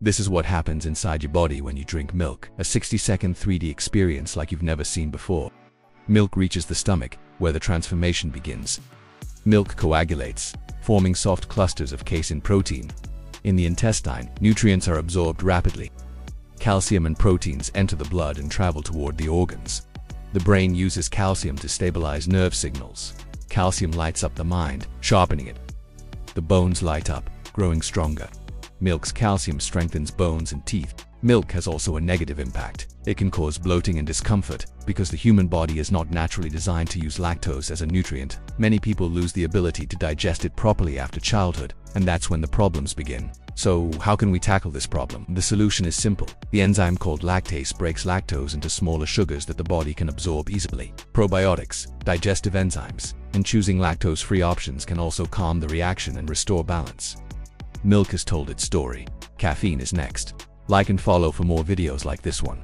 This is what happens inside your body when you drink milk, a 60-second 3D experience like you've never seen before. Milk reaches the stomach, where the transformation begins. Milk coagulates, forming soft clusters of casein protein. In the intestine, nutrients are absorbed rapidly. Calcium and proteins enter the blood and travel toward the organs. The brain uses calcium to stabilize nerve signals. Calcium lights up the mind, sharpening it. The bones light up, growing stronger. Milk's calcium strengthens bones and teeth. Milk has also a negative impact. It can cause bloating and discomfort because the human body is not naturally designed to use lactose as a nutrient. Many people lose the ability to digest it properly after childhood, and that's when the problems begin. So how can we tackle this problem? The solution is simple. The enzyme called lactase breaks lactose into smaller sugars that the body can absorb easily. Probiotics, digestive enzymes, and choosing lactose-free options can also calm the reaction and restore balance. Milk has told its story. Caffeine is next. Like and follow for more videos like this one.